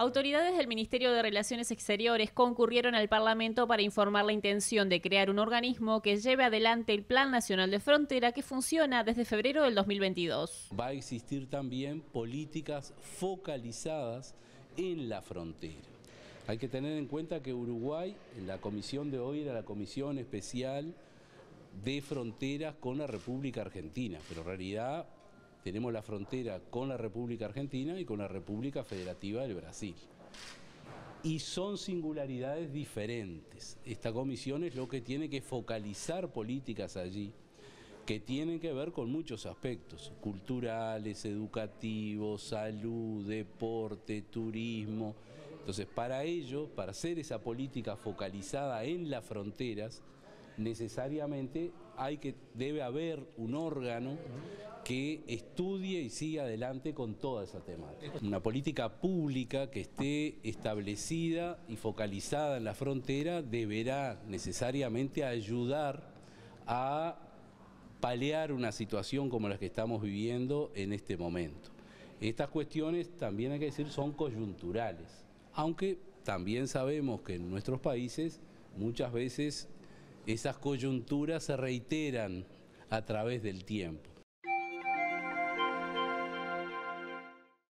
Autoridades del Ministerio de Relaciones Exteriores concurrieron al Parlamento para informar la intención de crear un organismo que lleve adelante el Plan Nacional de Frontera que funciona desde febrero del 2022. Va a existir también políticas focalizadas en la frontera. Hay que tener en cuenta que Uruguay, en la comisión de hoy, era la comisión especial de fronteras con la República Argentina, pero en realidad tenemos la frontera con la República Argentina y con la República Federativa del Brasil. Y son singularidades diferentes. Esta comisión es lo que tiene que focalizar políticas allí que tienen que ver con muchos aspectos, culturales, educativos, salud, deporte, turismo. Entonces, para ello, para hacer esa política focalizada en las fronteras, necesariamente hay que, debe haber un órgano que estudie y siga adelante con toda esa temática. Una política pública que esté establecida y focalizada en la frontera deberá necesariamente ayudar a paliar una situación como la que estamos viviendo en este momento. Estas cuestiones también hay que decir son coyunturales, aunque también sabemos que en nuestros países muchas veces esas coyunturas se reiteran a través del tiempo.